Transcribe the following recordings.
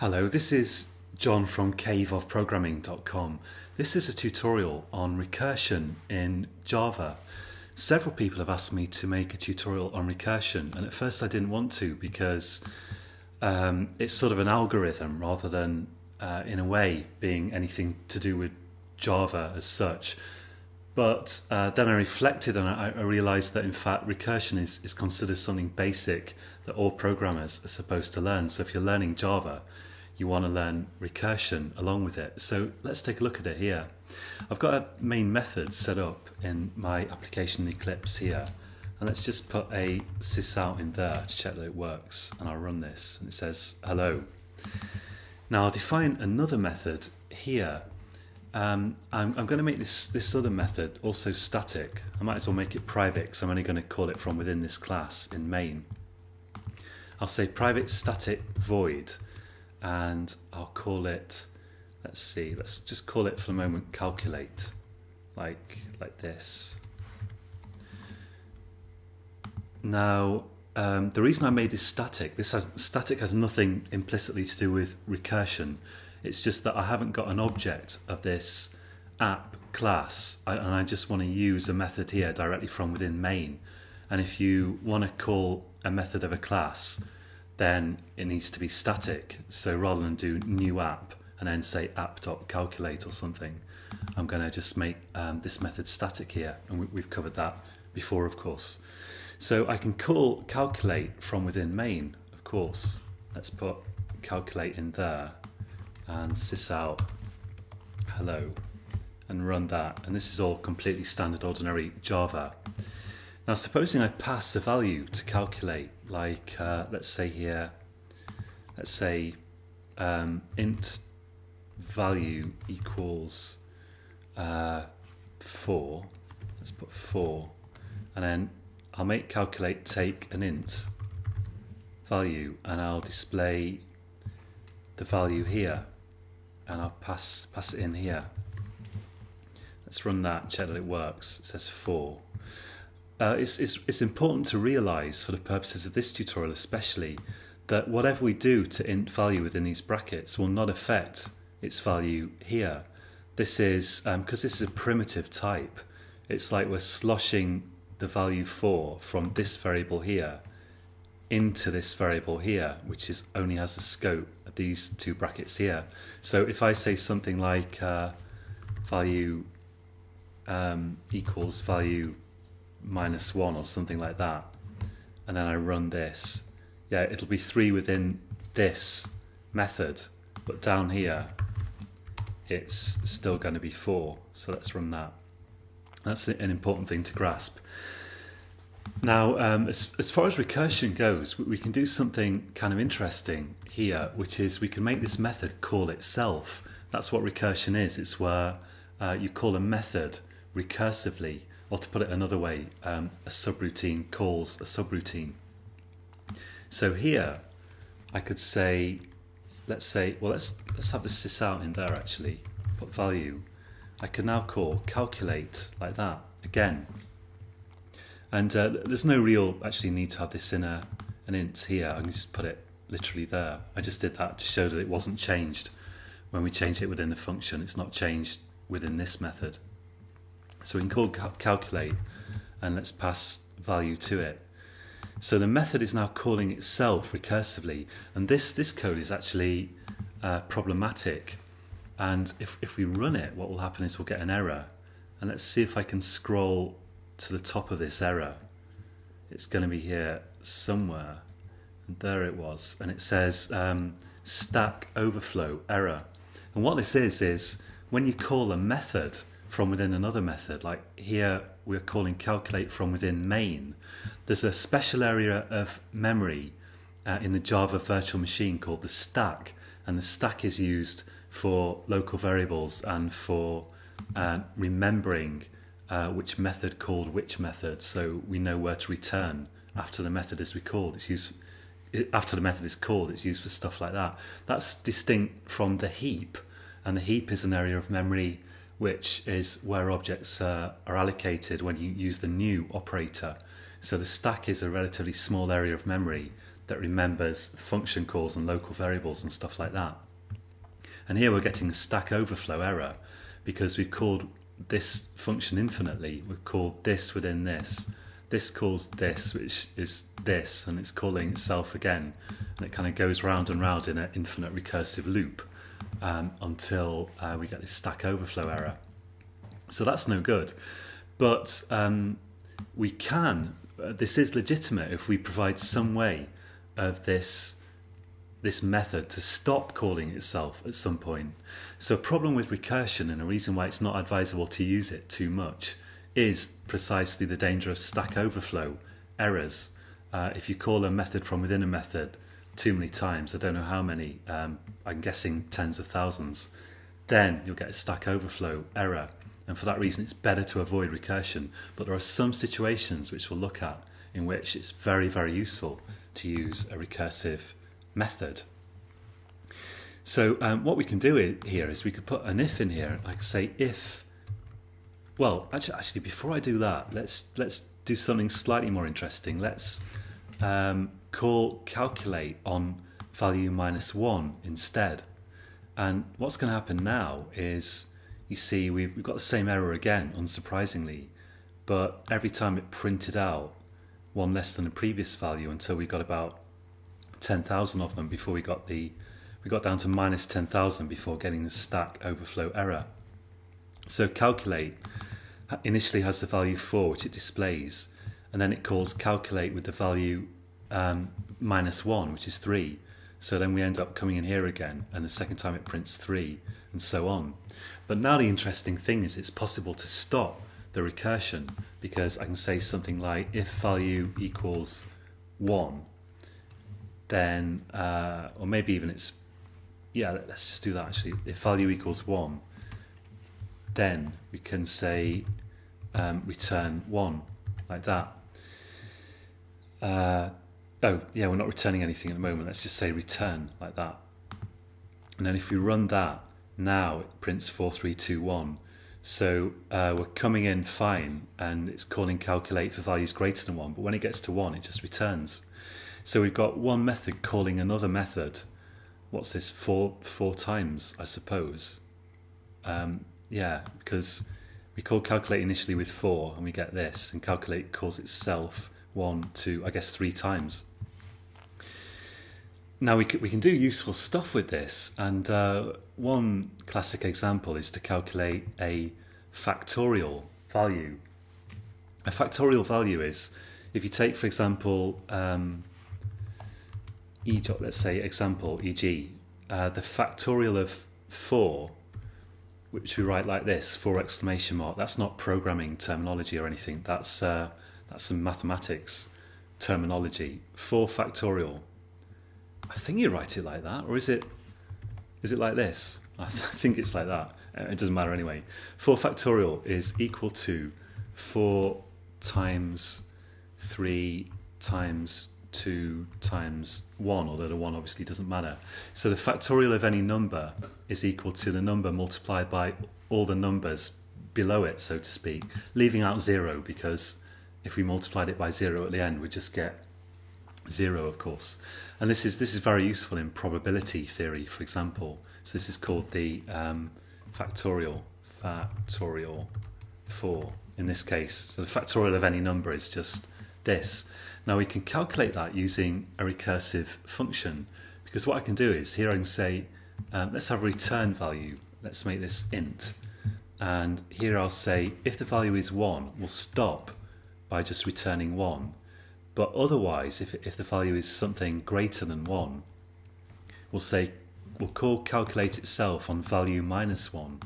Hello, this is John from caveofprogramming.com. This is a tutorial on recursion in Java. Several people have asked me to make a tutorial on recursion, and at first I didn't want to because um, it's sort of an algorithm rather than, uh, in a way, being anything to do with Java as such. But uh, then I reflected and I, I realized that in fact recursion is, is considered something basic that all programmers are supposed to learn. So if you're learning Java, you want to learn recursion along with it. So let's take a look at it here. I've got a main method set up in my application Eclipse here. And let's just put a sysout in there to check that it works. And I'll run this and it says hello. Now I'll define another method here um, I'm, I'm, going to make this, this other method also static. I might as well make it private because I'm only going to call it from within this class in main. I'll say private static void and I'll call it, let's see, let's just call it for the moment calculate, like, like this. Now, um, the reason I made this static, this has static has nothing implicitly to do with recursion. It's just that I haven't got an object of this app class and I just want to use a method here directly from within main. And if you want to call a method of a class, then it needs to be static. So rather than do new app and then say app.calculate or something, I'm going to just make um, this method static here. And we, we've covered that before, of course. So I can call calculate from within main, of course. Let's put calculate in there and sysout hello and run that. And this is all completely standard ordinary Java. Now, supposing I pass a value to calculate, like uh, let's say here, let's say um, int value equals uh, 4. Let's put 4. And then I'll make calculate take an int value and I'll display the value here and I'll pass pass it in here. Let's run that, check that it works. It says 4. Uh, it's, it's, it's important to realize, for the purposes of this tutorial especially, that whatever we do to int value within these brackets will not affect its value here. This is, because um, this is a primitive type, it's like we're sloshing the value 4 from this variable here into this variable here, which is only has the scope of these two brackets here. So if I say something like uh, value um, equals value minus one or something like that, and then I run this, yeah, it'll be three within this method, but down here it's still going to be four. So let's run that. That's an important thing to grasp. Now, um, as, as far as recursion goes, we can do something kind of interesting here, which is we can make this method call itself. That's what recursion is. It's where uh, you call a method recursively, or to put it another way, um, a subroutine calls a subroutine. So here, I could say, let's say, well, let's let's have the sysout in there actually. Put value. I can now call calculate like that again and uh, there's no real actually need to have this in a, an int here. I can just put it literally there. I just did that to show that it wasn't changed when we change it within the function. It's not changed within this method. So we can call cal calculate and let's pass value to it. So the method is now calling itself recursively, and this this code is actually uh, problematic. And if if we run it, what will happen is we'll get an error. And let's see if I can scroll to the top of this error. It's going to be here somewhere. And there it was. And it says um, stack overflow error. And what this is, is when you call a method from within another method, like here we're calling calculate from within main, there's a special area of memory uh, in the Java virtual machine called the stack. And the stack is used for local variables and for uh, remembering uh, which method called which method, so we know where to return after the method is recalled. It's used after the method is called. It's used for stuff like that. That's distinct from the heap, and the heap is an area of memory which is where objects uh, are allocated when you use the new operator. So the stack is a relatively small area of memory that remembers function calls and local variables and stuff like that. And here we're getting a stack overflow error because we've called this function infinitely. We've called this within this. This calls this, which is this, and it's calling itself again. And it kind of goes round and round in an infinite recursive loop um, until uh, we get this stack overflow error. So that's no good. But um, we can, uh, this is legitimate if we provide some way of this this method to stop calling itself at some point. So a problem with recursion and a reason why it's not advisable to use it too much is precisely the danger of stack overflow errors. Uh, if you call a method from within a method too many times, I don't know how many, um, I'm guessing tens of thousands, then you'll get a stack overflow error. And for that reason, it's better to avoid recursion. But there are some situations which we'll look at in which it's very, very useful to use a recursive method. So um, what we can do here is we could put an if in here, like say if. Well, actually, actually, before I do that, let's let's do something slightly more interesting. Let's um, call calculate on value minus one instead. And what's going to happen now is, you see, we've, we've got the same error again, unsurprisingly, but every time it printed out one less than the previous value until we got about 10,000 of them before we got the we got down to minus 10,000 before getting the stack overflow error. So calculate initially has the value 4 which it displays and then it calls calculate with the value um, minus 1 which is 3 so then we end up coming in here again and the second time it prints 3 and so on. But now the interesting thing is it's possible to stop the recursion because I can say something like if value equals 1 then, uh, or maybe even it's, yeah, let's just do that actually. If value equals 1, then we can say um, return 1, like that. Uh, oh, yeah, we're not returning anything at the moment. Let's just say return, like that. And then if we run that, now it prints 4321. So uh, we're coming in fine and it's calling calculate for values greater than 1, but when it gets to 1, it just returns. So we've got one method calling another method. What's this? Four four times, I suppose. Um, yeah, because we call calculate initially with four, and we get this, and calculate calls itself one, two, I guess three times. Now we can, we can do useful stuff with this, and uh, one classic example is to calculate a factorial value. A factorial value is if you take, for example, um, e, let's say example, e.g., uh, the factorial of 4, which we write like this, 4 exclamation mark, that's not programming terminology or anything, that's, uh, that's some mathematics terminology. 4 factorial. I think you write it like that, or is it, is it like this? I think it's like that. Uh, it doesn't matter anyway. 4 factorial is equal to 4 times 3 times 2 times 1, although the 1 obviously doesn't matter. So the factorial of any number is equal to the number multiplied by all the numbers below it, so to speak, leaving out 0 because if we multiplied it by 0 at the end, we'd just get 0, of course. And this is, this is very useful in probability theory, for example. So this is called the um, factorial, factorial 4 in this case. So the factorial of any number is just this. Now we can calculate that using a recursive function because what I can do is here I can say um, let's have a return value. Let's make this int. And here I'll say if the value is 1 we'll stop by just returning 1 but otherwise if, if the value is something greater than 1 we'll say we'll call calculate itself on value minus 1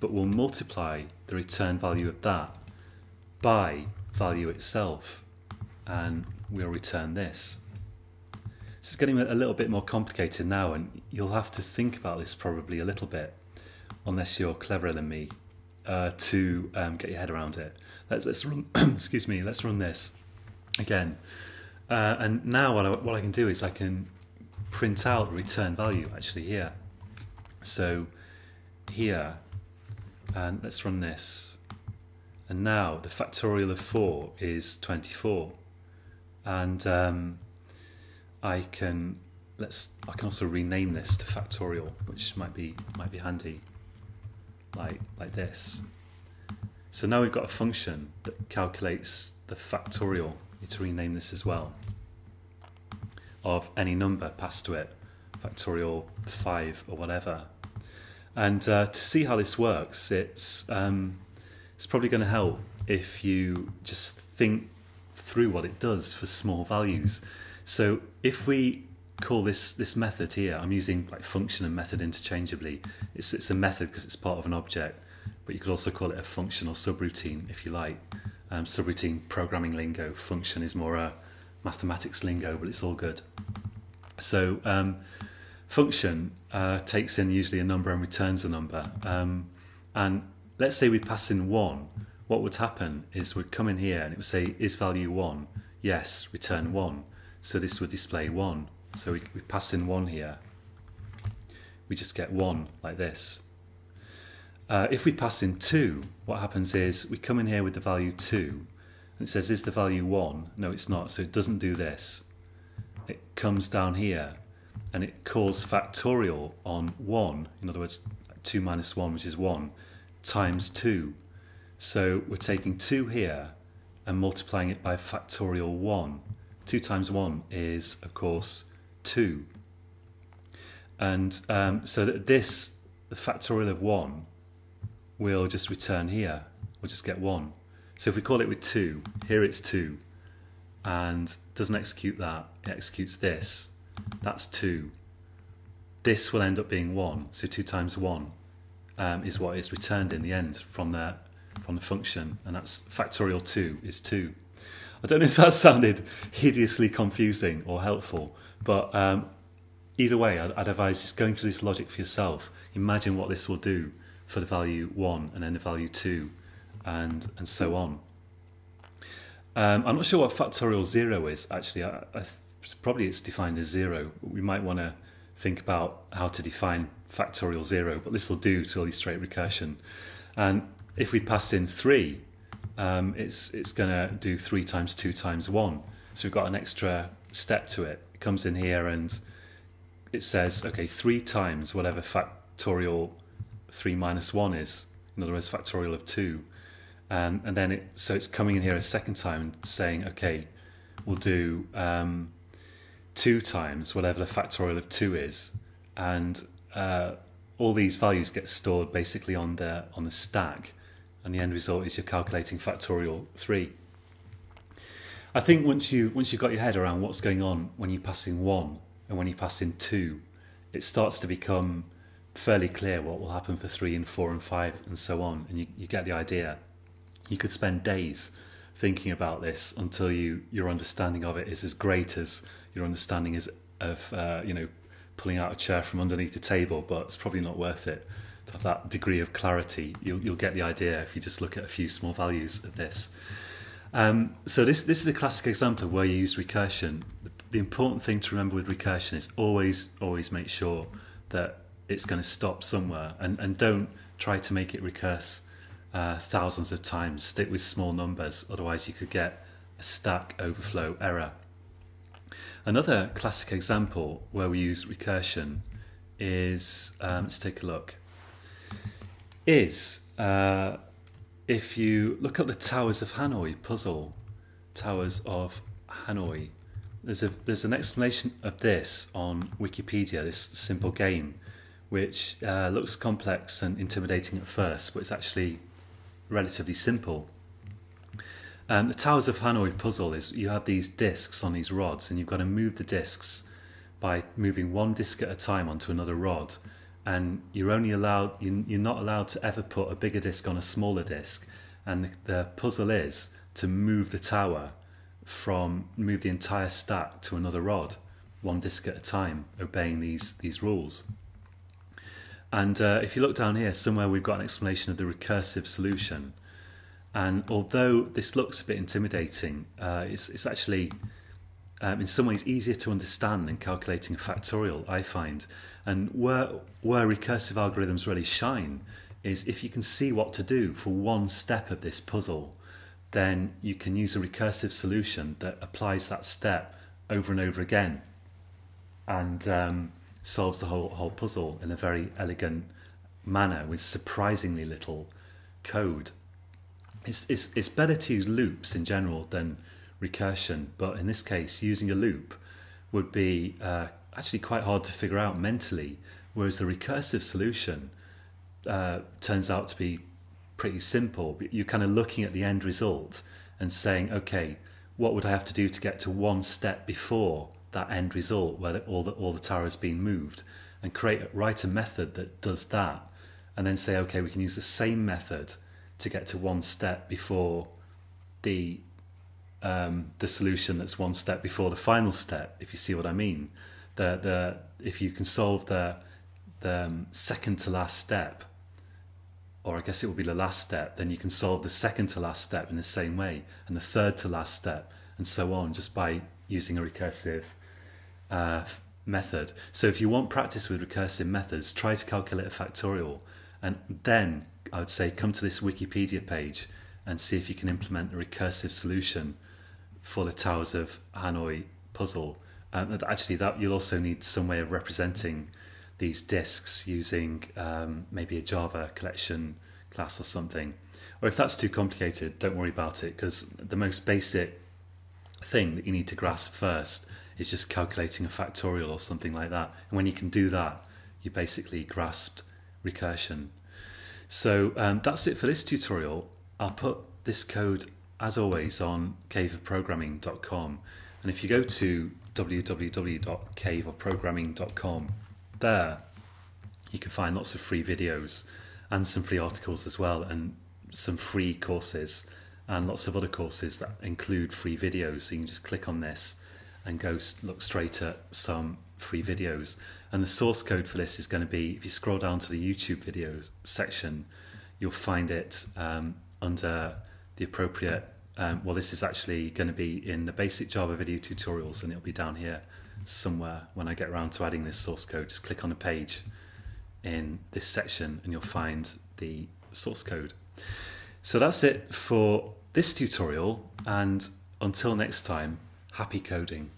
but we'll multiply the return value of that by value itself and we'll return this. This is getting a little bit more complicated now, and you'll have to think about this probably a little bit, unless you're cleverer than me, uh, to um, get your head around it. Let's let's run. excuse me. Let's run this again. Uh, and now what I, what I can do is I can print out return value actually here. So here, and let's run this. And now the factorial of 4 is 24 and um, I can let's I can also rename this to factorial, which might be might be handy, like like this. So now we've got a function that calculates the factorial. You need to rename this as well of any number passed to it, factorial five or whatever. And uh, to see how this works, it's um, it's probably going to help if you just think through what it does for small values. So if we call this this method here, I'm using like function and method interchangeably. It's it's a method because it's part of an object, but you could also call it a function or subroutine if you like. Um, subroutine programming lingo. Function is more a mathematics lingo, but it's all good. So um, function uh, takes in usually a number and returns a number. Um, and let's say we pass in one. What would happen is we'd come in here and it would say, is value one? Yes, return one. So this would display one. So we, we pass in one here. We just get one like this. Uh, if we pass in two, what happens is we come in here with the value two and it says, is the value 1? No, it's not. So it doesn't do this. It comes down here and it calls factorial on 1. In other words, 2 minus 1, which is 1, times 2. So we're taking 2 here and multiplying it by factorial 1. 2 times 1 is, of course, 2. And um, so that this, the factorial of 1, will just return here. We'll just get 1. So if we call it with 2, here it's 2, and doesn't execute that, it executes this. That's 2. This will end up being 1, so 2 times 1 um, is what is returned in the end from the, from the function, and that's factorial 2 is 2. I don't know if that sounded hideously confusing or helpful, but um, either way, I'd, I'd advise just going through this logic for yourself. Imagine what this will do for the value 1 and then the value 2 and and so on. Um, I'm not sure what factorial zero is actually. I, I, probably it's defined as zero. We might want to think about how to define factorial zero, but this will do to illustrate recursion. And if we pass in three, um, it's it's going to do three times two times one. So we've got an extra step to it. It comes in here and it says, okay, three times whatever factorial three minus one is. In other words, factorial of two. Um, and then it so it's coming in here a second time and saying, okay, we'll do um, two times whatever the factorial of two is, and uh, all these values get stored basically on the on the stack, and the end result is you're calculating factorial three. I think once you once you've got your head around what's going on when you pass in one and when you pass in two, it starts to become fairly clear what will happen for three and four and five and so on, and you, you get the idea. You could spend days thinking about this until you your understanding of it is as great as your understanding is of uh, you know pulling out a chair from underneath the table but it's probably not worth it to have that degree of clarity you'll, you'll get the idea if you just look at a few small values of this um, so this this is a classic example of where you use recursion the, important thing to remember with recursion is always always make sure that it's going to stop somewhere and, and don't try to make it recurse uh, thousands of times. Stick with small numbers, otherwise, you could get a stack overflow error. Another classic example where we use recursion is um, let's take a look. Is uh, if you look at the Towers of Hanoi puzzle, Towers of Hanoi, there's a there's an explanation of this on Wikipedia. This simple game, which uh, looks complex and intimidating at first, but it's actually relatively simple. Um, the Towers of Hanoi puzzle is you have these discs on these rods, and you've got to move the discs by moving one disc at a time onto another rod. And you're only allowed, you're not allowed to ever put a bigger disc on a smaller disc. And the, puzzle is to move the tower from move the entire stack to another rod, one disc at a time, obeying these these rules. And uh, if you look down here, somewhere we've got an explanation of the recursive solution. And although this looks a bit intimidating, uh, it's, it's, actually um, in some ways easier to understand than calculating a factorial, I find. And where, where recursive algorithms really shine is if you can see what to do for one step of this puzzle, then you can use a recursive solution that applies that step over and over again and um, solves the whole whole puzzle in a very elegant manner with surprisingly little code. It's, it's, it's better to use loops in general than recursion, but in this case, using a loop would be uh, actually quite hard to figure out mentally, whereas the recursive solution uh, turns out to be pretty simple. You're kind of looking at the end result and saying, okay, what would I have to do to get to one step before that end result where all the, all the tower has been moved? And create write a method that does that, and then say, okay, we can use the same method to get to one step before the um, the solution that's one step before the final step. If you see what I mean, the the if you can solve the the um, second to last step, or I guess it will be the last step, then you can solve the second to last step in the same way, and the third to last step, and so on, just by using a recursive uh, method. So if you want practice with recursive methods, try to calculate a factorial, and then I would say come to this Wikipedia page and see if you can implement a recursive solution for the Towers of Hanoi puzzle. Um, actually, that you'll also need some way of representing these disks using um, maybe a Java collection class or something. Or if that's too complicated, don't worry about it because the most basic thing that you need to grasp first is just calculating a factorial or something like that. And when you can do that, you basically grasped recursion. So um, that's it for this tutorial. I'll put this code as always on caveofprogramming.com and if you go to www.caveofprogramming.com there you can find lots of free videos and some free articles as well and some free courses and lots of other courses that include free videos. So you can just click on this and go look straight at some free videos. And the source code for this is going to be if you scroll down to the YouTube videos section you'll find it um, under the appropriate um, well this is actually going to be in the basic Java video tutorials and it'll be down here somewhere when I get around to adding this source code. Just click on a page in this section and you'll find the source code. So that's it for this tutorial and until next time happy coding